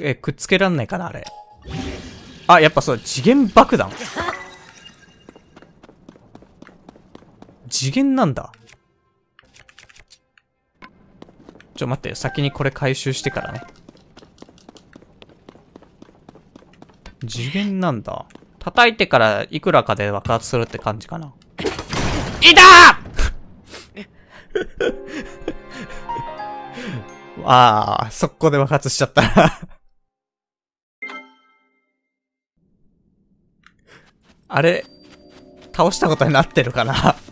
え、くっつけらんないかな、あれ。あ、やっぱそう、次元爆弾。次元なんだ。ちょ、待って、先にこれ回収してからね。次元なんだ。叩いてからいくらかで爆発するって感じかな。いたー ああ、速攻で爆発しちゃったあれ、倒したことになってるかな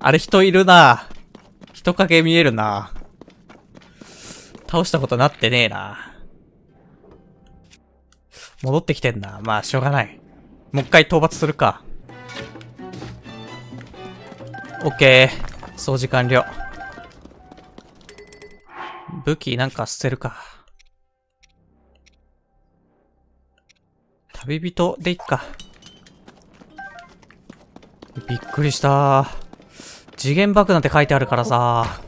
あれ人いるな人影見えるな倒したことなってねえな戻ってきてんな。まあ、しょうがない。もう一回討伐するか。オッケー。掃除完了。武器なんか捨てるか。旅人でいっか。びっくりした次元爆弾って書いてあるからさ。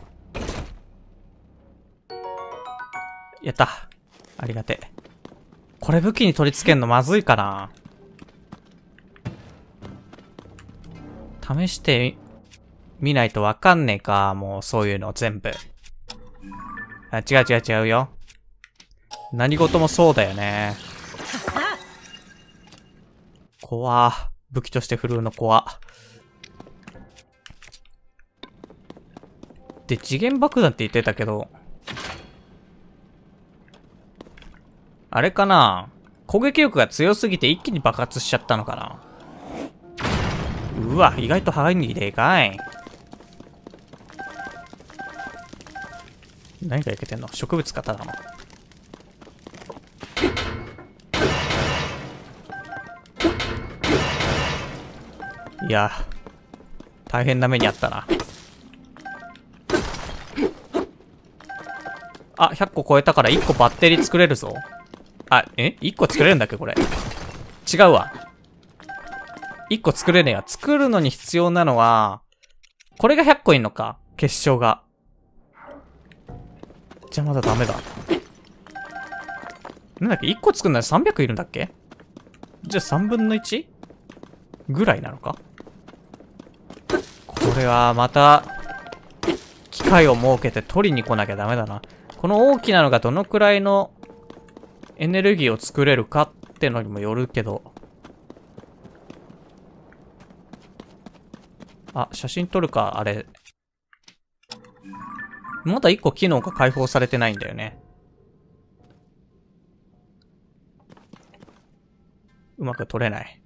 やった。ありがて。これ武器に取り付けんのまずいかな試してみないとわかんねえか。もうそういうの全部。あ、違う違う違うよ。何事もそうだよね。怖。武器として振るうの怖。で、次元爆弾って言ってたけど、あれかな？攻撃力が強すぎて一気に爆発しちゃったのかな？うわ、意外と範囲でかい。何がいけてんの？植物かただの。いや、大変な目にあったな。あ、100個超えたから1個バッテリー作れるぞ。あ、え ?1 個作れるんだっけこれ？違うわ。1個作れねえわ。作るのに必要なのは、これが100個いんのか？結晶が。じゃあまだダメだ。なんだっけ ?1 個作るのに300いるんだっけ？じゃあ3分の 1? ぐらいなのか？これはまた、機械を設けて取りに来なきゃダメだな。この大きなのがどのくらいのエネルギーを作れるかってのにもよるけど。あ、写真撮るか、あれ。まだ一個機能が解放されてないんだよね。うまく撮れない。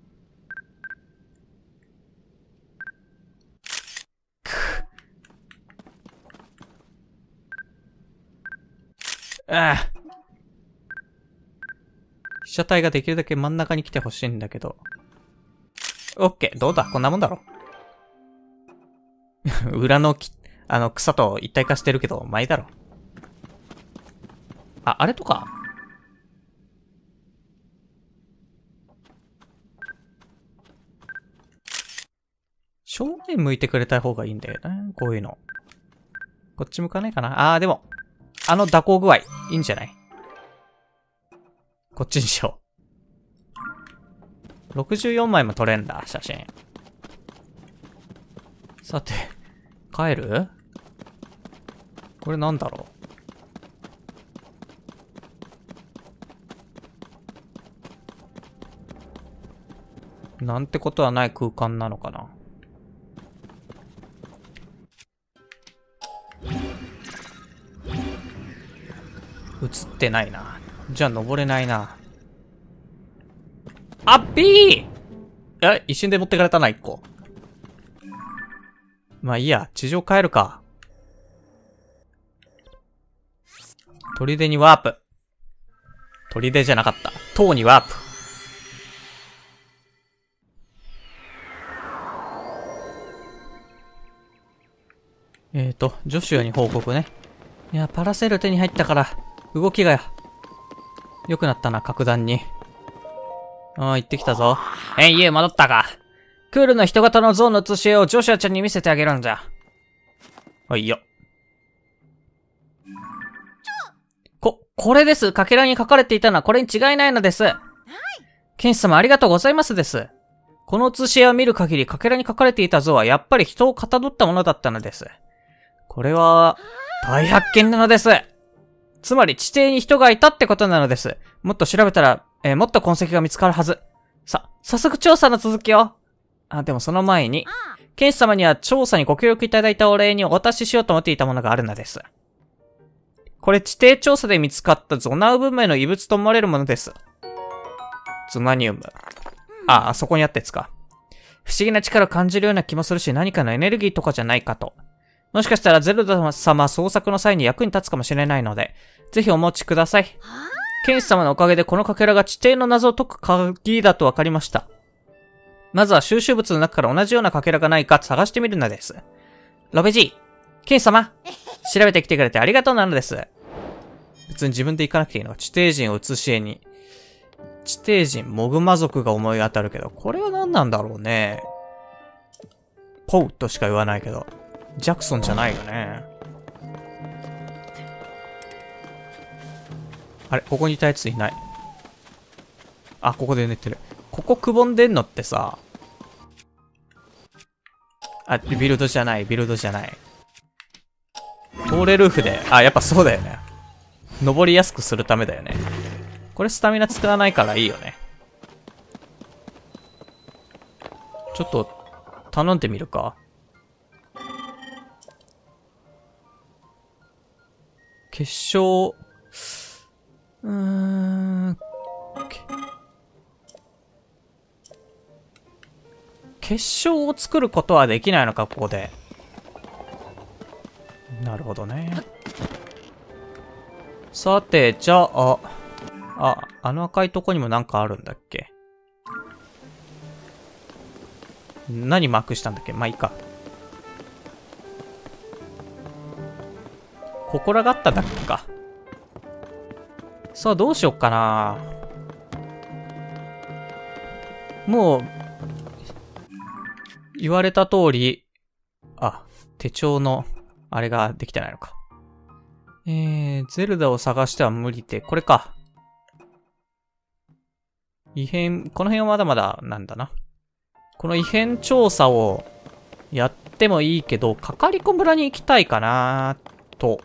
ああ。被写体ができるだけ真ん中に来てほしいんだけど。オッケー、どうだ？こんなもんだろ？裏のき、あの、草と一体化してるけど、前だろ。あ、あれとか？正面向いてくれた方がいいんだよね。こういうの。こっち向かないかな？あー、でも、あの蛇行具合、いいんじゃない？こっちにしよう。64枚も撮れんだ、写真。さて、帰る？これなんだろう？なんてことはない空間なのかな？映ってないな。じゃあ登れないな。あっぴーえ、一瞬で持ってかれたな、一個。まあいいや、地上帰るか。砦にワープ。砦じゃなかった。塔にワープ。えーと、ジョシュアに報告ね。いや、パラセル手に入ったから、動きが良くなったな、格段に。ああ、行ってきたぞ。えい、家戻ったか。クールの人型の像の写し絵をジョシュアちゃんに見せてあげるんじゃ。はいよ。こ、これです。かけらに書かれていたのはこれに違いないのです。剣士様ありがとうございますです。この写し絵を見る限り、かけらに書かれていた像はやっぱり人をかたどったものだったのです。これは、大発見なのです。つまり地底に人がいたってことなのです。もっと調べたら、えーもっと痕跡が見つかるはず。さ、早速調査の続きを。あ、でもその前に、剣士様には調査にご協力いただいたお礼にお渡ししようと思っていたものがあるのです。これ地底調査で見つかったゾナウ文明の遺物と思われるものです。ゾナニウム。あ、あそこにあったやつか。不思議な力を感じるような気もするし、何かのエネルギーとかじゃないかと。もしかしたらゼルダ様捜索の際に役に立つかもしれないので、ぜひお持ちください。剣士様のおかげでこのかけらが地底の謎を解く鍵だと分かりました。まずは収集物の中から同じようなかけらがないか探してみるのです。ロベジー、剣士様、調べてきてくれてありがとうなのです。別に自分で行かなくていいのか。地底人を写し絵に。地底人、モグマ族が思い当たるけど、これは何なんだろうね。ポウとしか言わないけど。ジャクソンじゃないよね。あれここにいたやついない。あ、ここで寝てる。ここくぼんでんのってさ。あ、ビルドじゃない、ビルドじゃない。トーレルーフで、あ、やっぱそうだよね。登りやすくするためだよね。これスタミナ使わないからいいよね。ちょっと、頼んでみるか。決勝、うーん、結晶を作ることはできないのか、ここで。なるほどね。さて、じゃあ、あ、あの赤いとこにもなんかあるんだっけ？何マークしたんだっけ？まあいいか。祠があっただけか。さあ、どうしよっかな。もう、言われた通り、あ、手帳の、あれができてないのか。えー、ゼルダを探しては無理で、これか。異変、この辺はまだまだなんだな。この異変調査をやってもいいけど、かかりこ村に行きたいかなと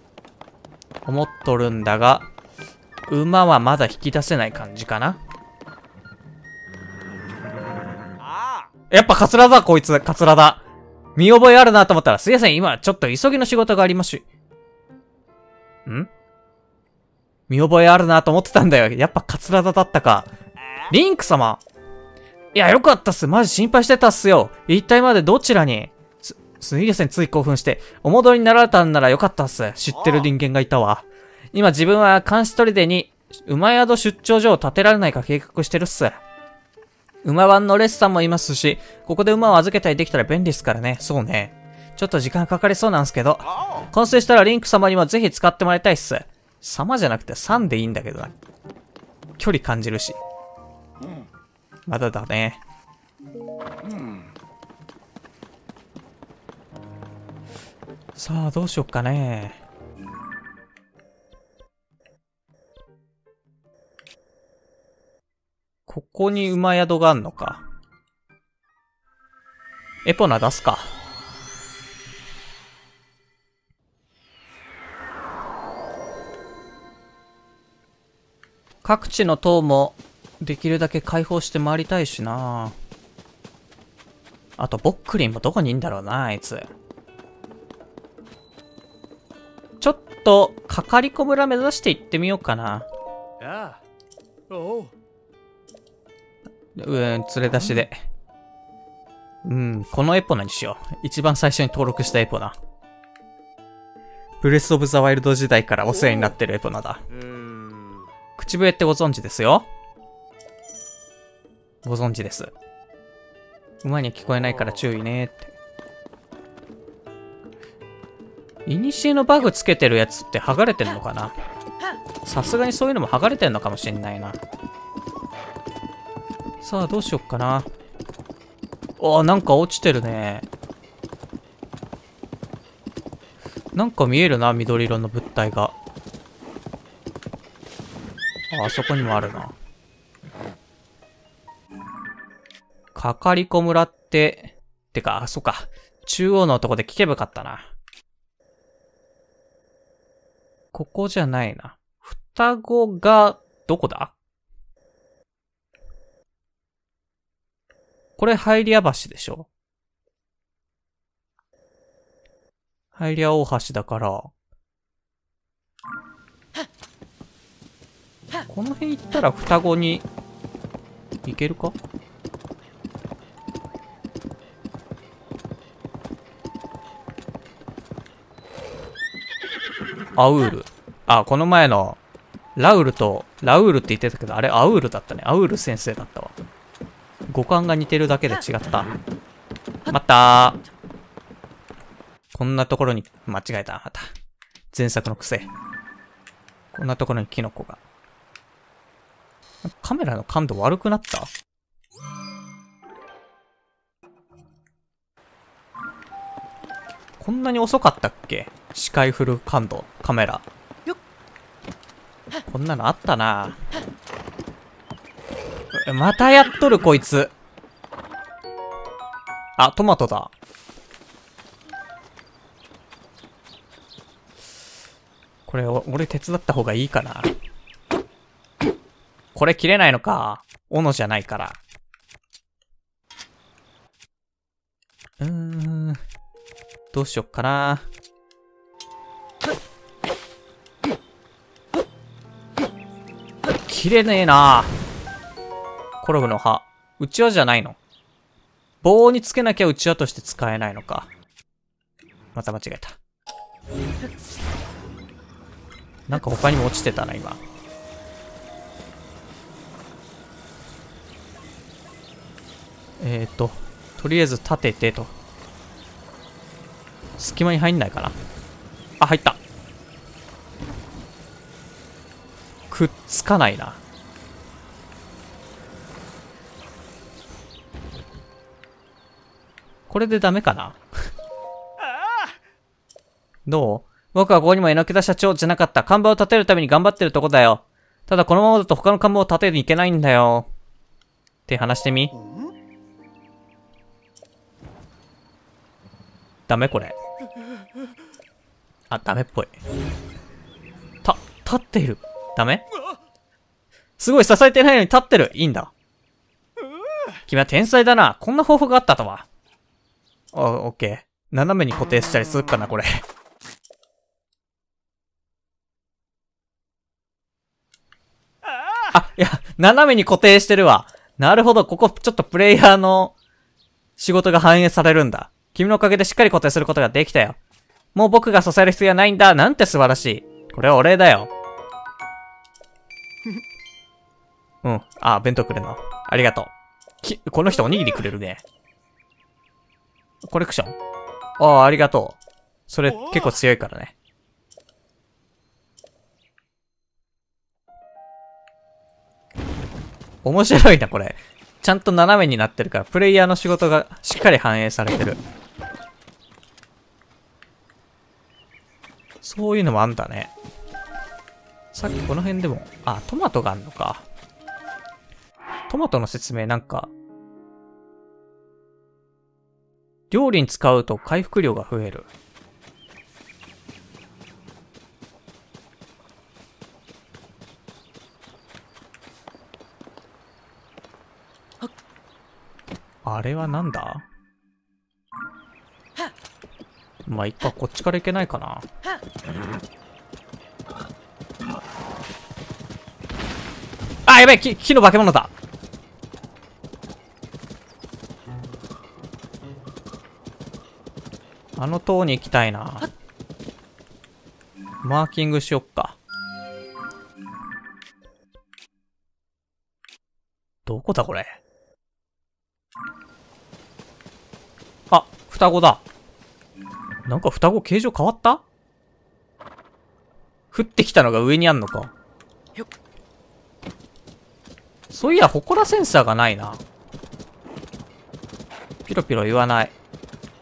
思っとるんだが、馬はまだ引き出せない感じかな。やっぱカツラだ、こいつ、カツラだ。見覚えあるなと思ったら、すいません、今ちょっと急ぎの仕事がありますし。ん？見覚えあるなと思ってたんだよ。やっぱカツラだだったか。リンク様いや、よかったっす。マジ心配してたっすよ。一体までどちらに？す、すいません、つい興奮して。お戻りになられたんならよかったっす。知ってる人間がいたわ。今自分は監視砦に馬宿出張所を建てられないか計画してるっす。馬番のレッサンもいますし、ここで馬を預けたりできたら便利ですからね。そうね。ちょっと時間かかりそうなんすけど。完成したらリンク様にもぜひ使ってもらいたいっす。様じゃなくて3でいいんだけどな。距離感じるし。まだだね。さあ、どうしよっかね。ここに馬宿があんのか。エポナ出すか。各地の塔もできるだけ開放して回りたいしなあと、ボックリンもどこにいんだろうな、あいつ。と、かかりこ村目指して行ってみようかな。Oh. うん、連れ出しで。うん、このエポナにしよう。一番最初に登録したエポナ。ブレスオブザワイルド時代からお世話になってるエポナだ。Hmm. 口笛ってご存知ですよ？ご存知です。馬には聞こえないから注意ねって。イニシエのバグつけてるやつって剥がれてんのかな？さすがにそういうのも剥がれてんのかもしんないな。さあ、どうしよっかな。あ、なんか落ちてるね。なんか見えるな、緑色の物体が。あ、あそこにもあるな。かかりこ村って、てか、あ、そっか。中央のとこで聞けばよかったな。ここじゃないな。双子が、どこだ？これ、ハイリア橋でしょ？ハイリア大橋だから、この辺行ったら双子に行けるか？アウール。あ、この前の、ラウルと、ラウールって言ってたけど、あれアウールだったね。アウール先生だったわ。五感が似てるだけで違った。またこんなところに、間違えた、また。前作の癖。こんなところにキノコが。カメラの感度悪くなった？こんなに遅かったっけ？視界フル感度、カメラ。こんなのあったなえまたやっとるこいつ。あ、トマトだ。これ、お俺手伝った方がいいかな。これ切れないのか。斧じゃないから。うーん。どうしよっかな。切れねえな。コログの葉。うちわじゃないの棒につけなきゃうちわとして使えないのか。また間違えた。なんか他にも落ちてたな、今。えーと、とりあえず立ててと。隙間に入んないかな。あ、入った。くっつかないな。これでダメかな？どう？僕はここにも榎田社長じゃなかった。看板を立てるために頑張ってるとこだよ。ただこのままだと他の看板を立てにいけないんだよ。って話してみ。ダメこれ。あ、ダメっぽい。た、立っている。ダメ？すごい支えてないのに立ってる。いいんだ。君は天才だな。こんな方法があったとは。あ、オッケー。斜めに固定したりするかな、これ。あ、いや、斜めに固定してるわ。なるほど、ここちょっとプレイヤーの仕事が反映されるんだ。君のおかげでしっかり固定することができたよ。もう僕が支える必要はないんだ。なんて素晴らしい。これはお礼だよ。うん。あ、弁当くれるの？ありがとう。き、この人おにぎりくれるね。コレクション？ああ、ありがとう。それ結構強いからね。面白いな、これ。ちゃんと斜めになってるから、プレイヤーの仕事がしっかり反映されてる。そういうのもあんだね。さっきこの辺でも、あ、トマトがあんのか。トマトの説明なんか、料理に使うと回復量が増える。あれはなんだ？まあ、一回こっちから行けないかな。あ、やべえ木、木の化け物だあの塔に行きたいな。マーキングしよっか。どこだこれ？あ、双子だ。なんか双子形状変わった？降ってきたのが上にあんのか。そういや、祠センサーがないな。ピロピロ言わない。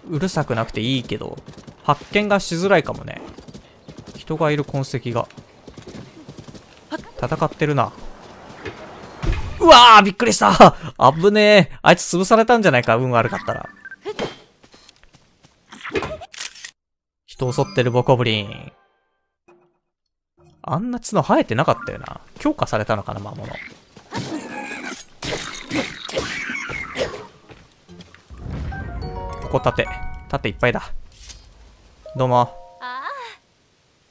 うるさくなくていいけど、発見がしづらいかもね。人がいる痕跡が。戦ってるな。うわーびっくりしたあぶねえ。あいつ潰されたんじゃないか運悪かったら。人襲ってるボコブリン。あんな角生えてなかったよな。強化されたのかな、魔物。ここ盾。盾いっぱいだ。どうも。あ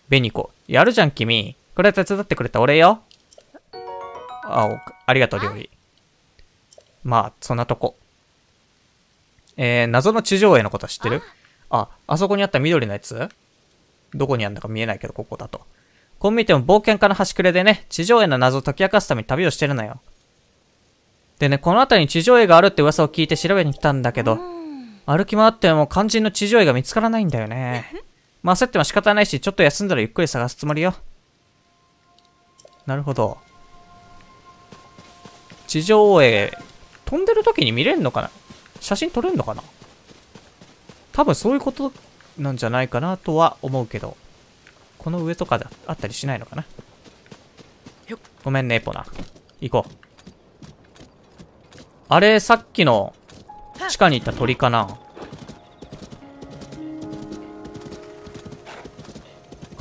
ベニコ。やるじゃん、君。これ手伝ってくれたお礼よ。あ、おありがとう、料理。まあ、そんなとこ。えー、謎の地上絵のこと知ってる？あ、あそこにあった緑のやつ？どこにあんだか見えないけど、ここだと。こう見ても冒険家の端くれでね、地上絵の謎を解き明かすために旅をしてるのよ。でね、この辺りに地上絵があるって噂を聞いて調べに来たんだけど、歩き回っても肝心の地上絵が見つからないんだよね。まあ焦っても仕方ないし、ちょっと休んだらゆっくり探すつもりよ。なるほど。地上絵、飛んでる時に見れるのかな？写真撮れるのかな？多分そういうことなんじゃないかなとは思うけど。この上とかであったりしないのかな？ごめんね、エポナ。行こう。あれ、さっきの地下に行った鳥かな？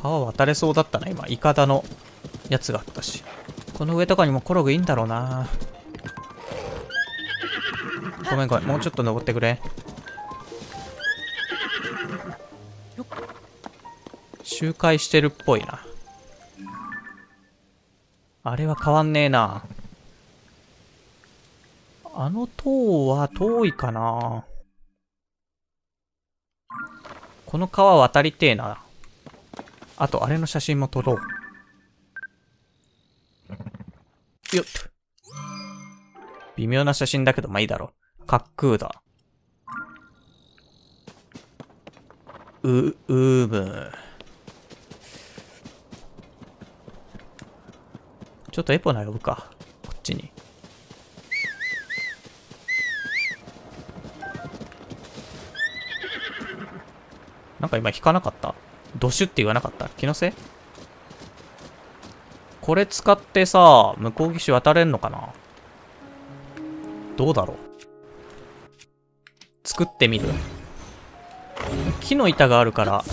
川渡れそうだったな、今。イカダのやつがあったし。この上とかにもコログいいんだろうな。ごめんごめん、もうちょっと登ってくれ。周回してるっぽいな。あれは変わんねえな。あの塔は遠いかな。この川渡りてえな。あと、あれの写真も撮ろう。よっと。微妙な写真だけど、まあいいだろう。滑空だ。う、うーむ。ちょっとエポナ呼ぶか。こっちに。なんか今引かなかった？ドシュって言わなかった？気のせい？これ使ってさ、向こう岸渡れんのかな？どうだろう？作ってみる？木の板があるから、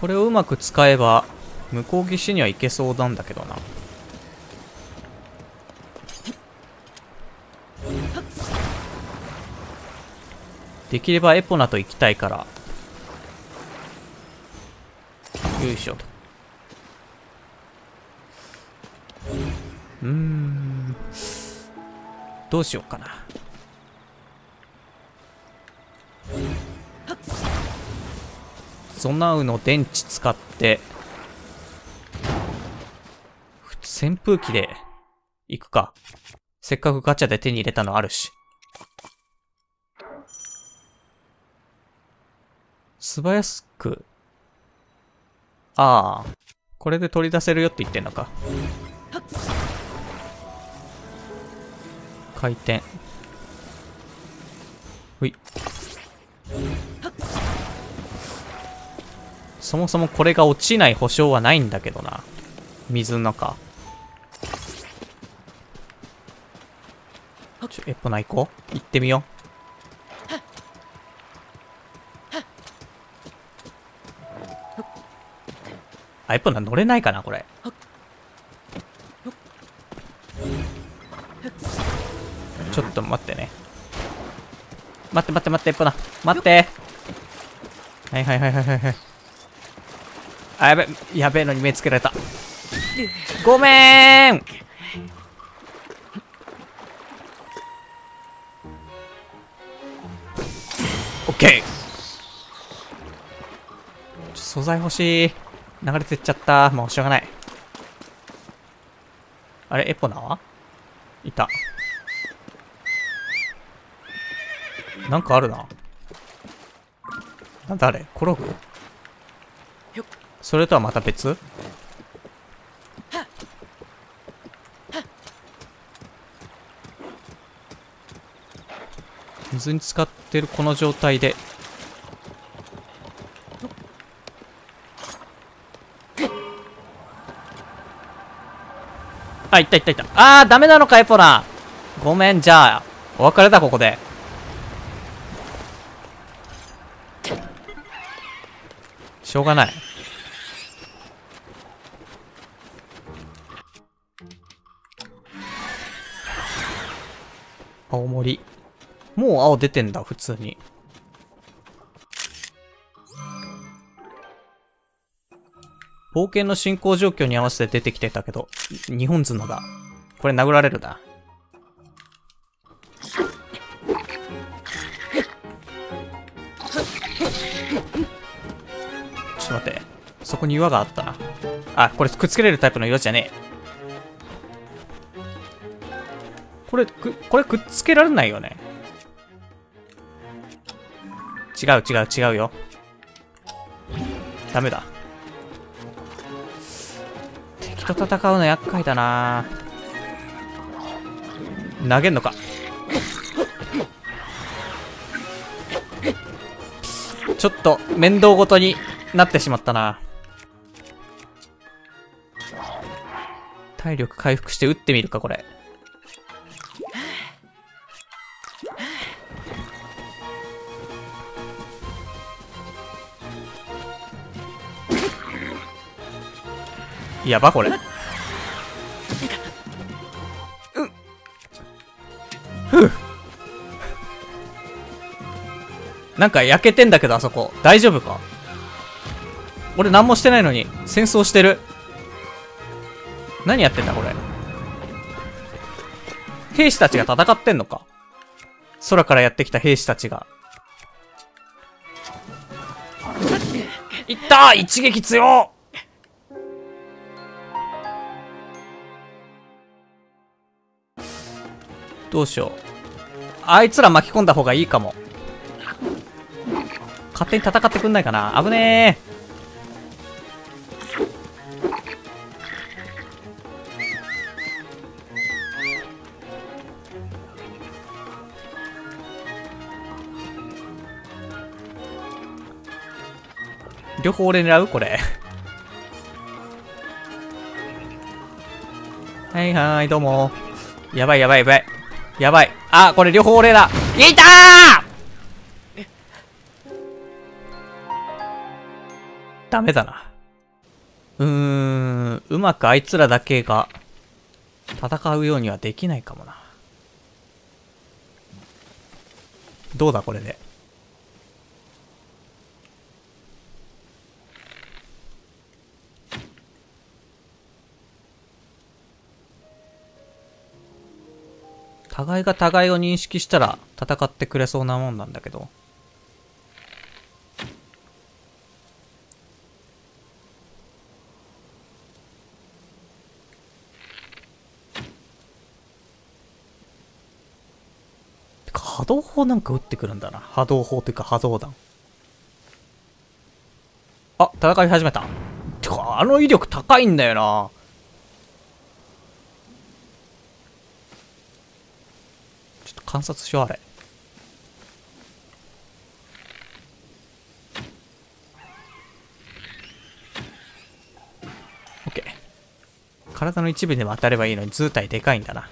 これをうまく使えば、向こう岸には行けそうなんだけどな。できればエポナと行きたいから。よいしょと。うーん。どうしようかな。ゾナウの電池使って、扇風機で行くか。せっかくガチャで手に入れたのあるし。素早く。ああ。これで取り出せるよって言ってんのか。回転。ほい。そもそもこれが落ちない保証はないんだけどな。水の中。ちょ、エポナ行こう。行ってみよう。あ、エポナ乗れないかな、これ。ちょっと待ってね。待って待って待って、エポナ。待って。はいはいはいはいはい。あ、やべ、やべえのに目つけられた。ごめんオッケー素材欲しい。流れてっちゃった。もうしょうがない。あれ、エポナはいた。なんかあるな。なんだあれ？コログ？それとはまた別？水に浸かってるこの状態であ、いったいったいった。あー、ダメなのか、エポラン。ごめん、じゃあ、お別れだ、ここで。しょうがない。青森。もう青出てんだ、普通に。冒険の進行状況に合わせて出てきてたけど、日本角だ。これ殴られるな。ちょっと待って。そこに岩があったな。あ、これくっつけれるタイプの岩じゃねえ。これ、く、これくっつけられないよね。違う違う違うよ。ダメだ。敵と戦うの厄介だな。投げんのか。ちょっと面倒ごとになってしまったな。体力回復して撃ってみるかこれ。やばこれ。うん。ふう。なんか焼けてんだけど、あそこ。大丈夫か？俺何もしてないのに、戦争してる。何やってんだ、これ。兵士たちが戦ってんのか？空からやってきた兵士たちが。いった一撃強どうしよう。あいつら巻き込んだ方がいいかも。勝手に戦ってくんないかな危ねえ。両方俺狙う？これ。はいはい、どうも。やばいやばいやばい。やばい。あ、これ両方俺だ。いたーダメだな。うーん、うまくあいつらだけが戦うようにはできないかもな。どうだこれで？互いが互いを認識したら戦ってくれそうなもんなんだけど。波動砲なんか撃ってくるんだな。波動砲というか波動弾。あ、戦い始めた。てか、あの威力高いんだよな。観察しようあれ。オッケー体の一部でも当たればいいのに図体でかいんだな。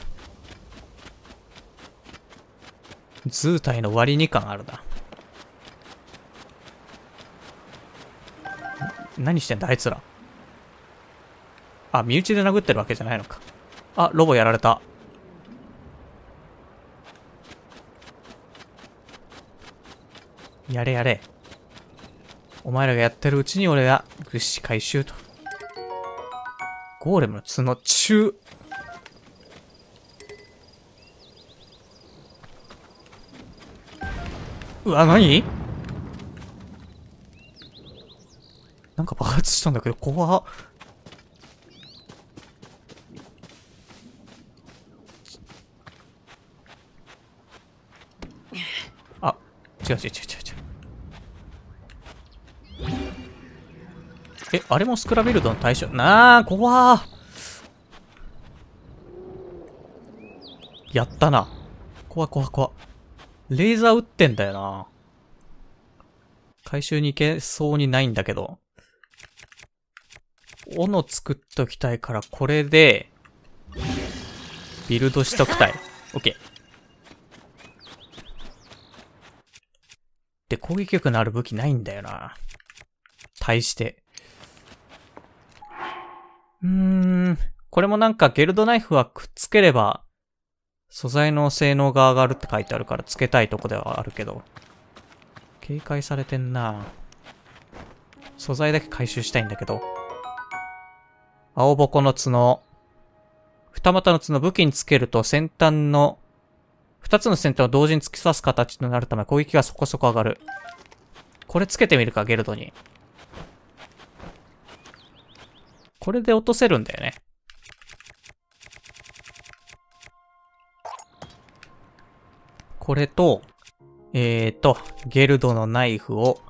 図体の割に感あるな。何してんだあいつら。あ身内で殴ってるわけじゃないのか。あロボやられた。やれやれ。お前らがやってるうちに俺が物資回収と。ゴーレムの角中。うわ、何？なんか爆発したんだけど、怖っ。あ、違う違う違う違う。え、あれもスクラビルドの対象？なあ、怖ー。やったな。怖怖怖。レーザー撃ってんだよな。回収に行けそうにないんだけど。斧作っときたいから、これで、ビルドしとくたい。オッケー。で、攻撃力のある武器ないんだよな。対して。うーん。これもなんかゲルドナイフはくっつければ、素材の性能が上がるって書いてあるからつけたいとこではあるけど。警戒されてんな素材だけ回収したいんだけど。青ボコの角。二股の角武器につけると先端の、二つの先端を同時に突き刺す形となるため攻撃がそこそこ上がる。これつけてみるか、ゲルドに。これで落とせるんだよね。これと、えーと、ゲルドのナイフを、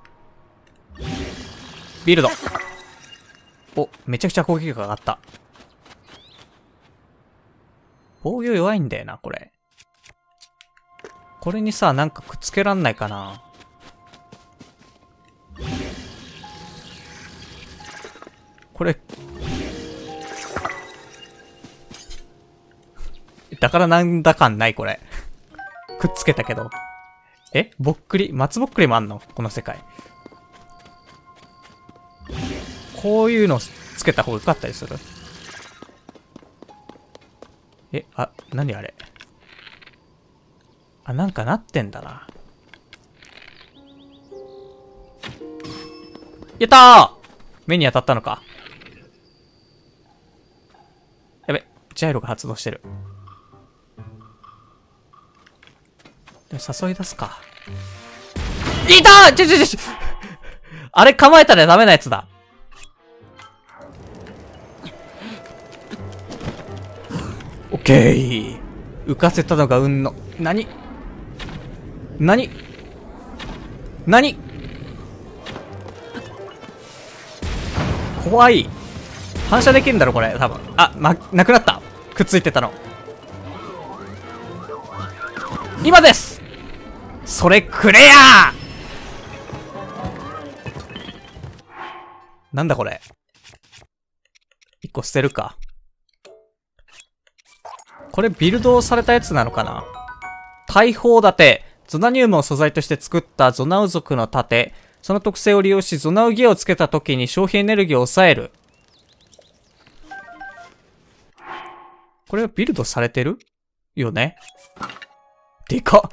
ビルド。お、めちゃくちゃ攻撃力上がった。防御弱いんだよな、これ。これにさ、なんかくっつけらんないかな。これ、だからなんだかんない、これ。くっつけたけど。え？ぼっくり？松ぼっくりもあんの？この世界。こういうのつけた方が良かったりする？え、あ、何あれ？あ、なんかなってんだな。やったー目に当たったのか。やべ、ジャイロが発動してる。でも誘い出すか。いたーちょちょちょちょあれ構えたらダメなやつだ。オッケー浮かせたのが運の。なになになに怖い。反射できるんだろ、これ。多分。あ、ま、なくなった。くっついてたの。今ですそれくれやなんだこれ。一個捨てるか。これビルドされたやつなのかな？大砲盾。ゾナニウムを素材として作ったゾナウ族の盾。その特性を利用し、ゾナウギアをつけた時に消費エネルギーを抑える。これはビルドされてる？よね？でかっ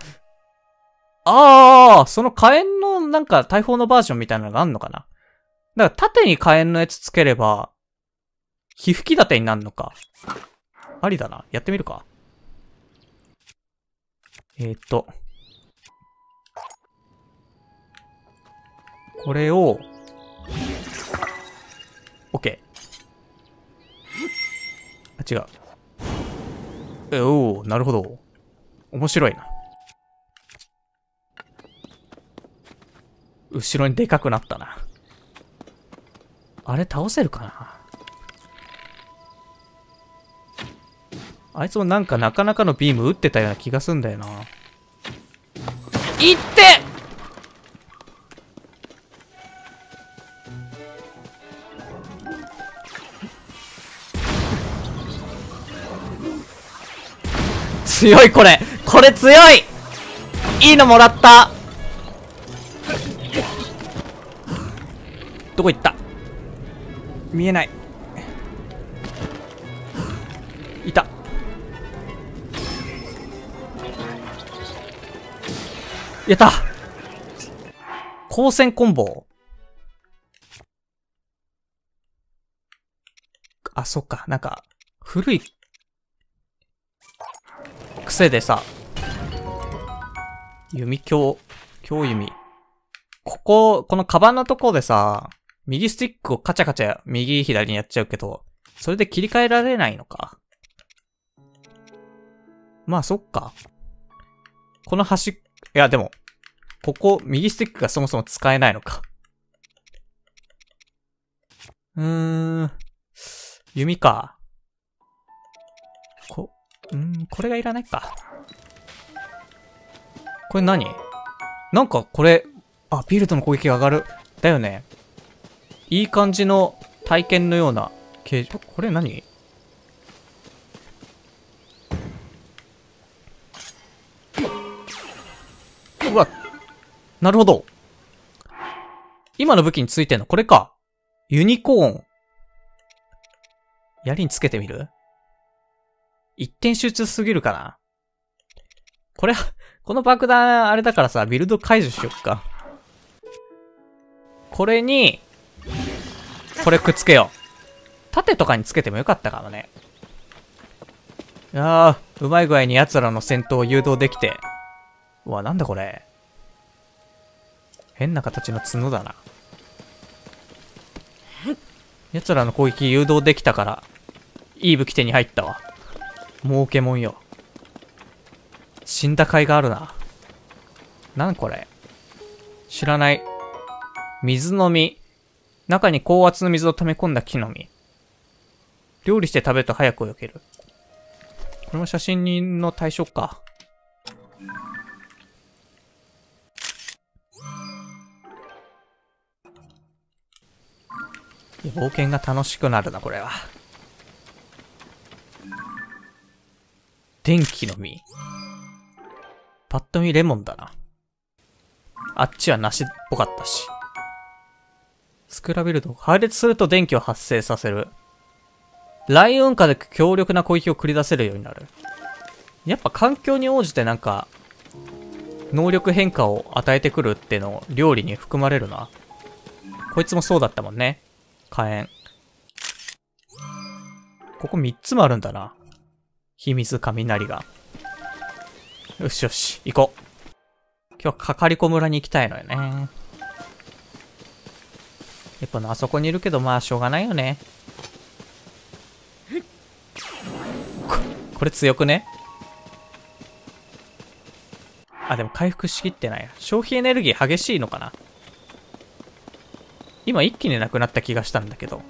ああ、その火炎のなんか大砲のバージョンみたいなのがあんのかな？だから縦に火炎のやつつければ、火吹き盾になるのか。ありだな。やってみるか。えっ、と。これを、OK。あ、違う。え、おー、なるほど。面白いな。後ろにでかくなったな。あれ倒せるかな？あいつもなんかなかなかのビーム撃ってたような気がすんだよな。いって！強いこれ。これ強い！いいのもらったどこ行った？見えない。いた。やった。光線コンボ。あ、そっか。なんか、古い。癖でさ、弓強、強弓。ここ、このカバンのところでさ、右スティックをカチャカチャ右左にやっちゃうけど、それで切り替えられないのか？まあそっか。この端、いやでも、ここ、右スティックがそもそも使えないのか。うーん。弓か。こ、うん、これがいらないか。これ何？なんかこれ、あ、ビルドの攻撃が上がる。だよね。いい感じの体験のような形状。これ何？うわ。なるほど。今の武器についてんのこれか。ユニコーン。槍につけてみる？一点集中すぎるかな。これ、この爆弾あれだからさ、ビルド解除しよっか。これに、これくっつけよう。盾とかにつけてもよかったかもね。いやー、うまい具合に奴らの戦闘を誘導できて。うわ、なんだこれ。変な形の角だな。奴らの攻撃誘導できたから、いい武器手に入ったわ。儲けもんよ。死んだ甲斐があるな。なんこれ。知らない。水の実。中に高圧の水を溜め込んだ木の実。料理して食べると早く泳げる。これも写真人の対象か。冒険が楽しくなるな、これは。電気の実。パッと見レモンだな。あっちは梨っぽかったし。スクラビルド。破裂すると電気を発生させる。雷雲下で強力な攻撃を繰り出せるようになる。やっぱ環境に応じてなんか、能力変化を与えてくるっていうの料理に含まれるな。こいつもそうだったもんね。火炎。ここ3つもあるんだな。秘密雷が。よしよし、行こう。今日はかかりこ村に行きたいのよね。やっぱな、あそこにいるけど、まあ、しょうがないよね。こ、これ強くね？あ、でも回復しきってない。消費エネルギー激しいのかな？今一気になくなった気がしたんだけど。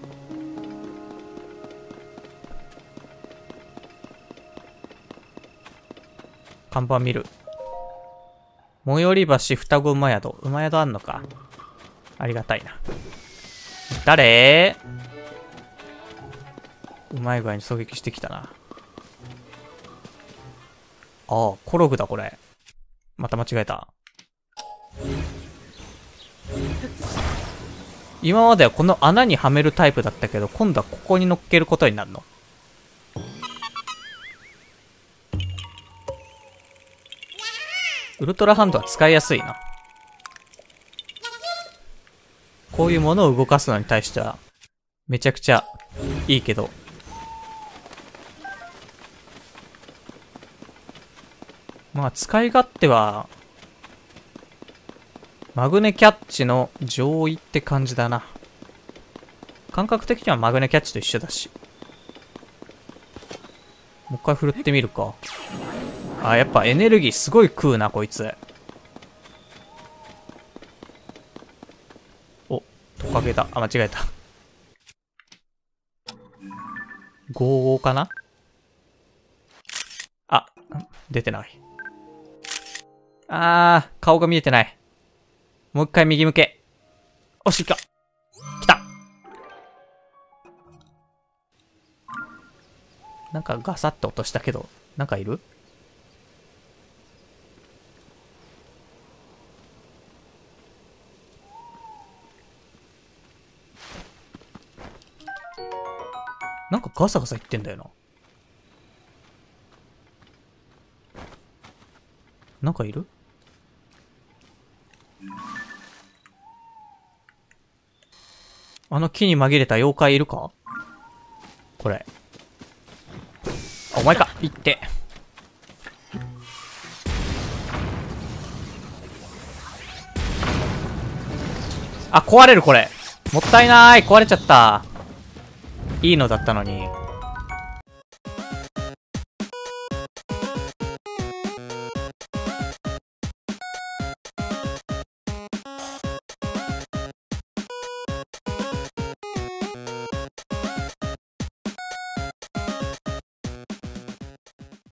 看板見る。最寄り橋双子馬宿。馬宿あんのか？ありがたいな。誰？うまい具合に狙撃してきたな。ああ、コログだこれ。また間違えた。今まではこの穴にはめるタイプだったけど、今度はここに乗っけることになるの。ウルトラハンドは使いやすいな。こういうものを動かすのに対しては、めちゃくちゃいいけど。まあ、使い勝手は、マグネキャッチの上位って感じだな。感覚的にはマグネキャッチと一緒だし。もう一回振るってみるか。あ、やっぱエネルギーすごい食うな、こいつ。お、トカゲだ。あ、間違えた。55かな？あ、出てない。あー、顔が見えてない。もう一回右向け。おし、来た。来た。なんかガサッと落としたけど、なんかいる？ガサガサ言ってんだよな。なんかいる？あの木に紛れた妖怪いるか？これ。あ、お前か行って。あ、壊れるこれ。もったいない壊れちゃった。いいのだったのに。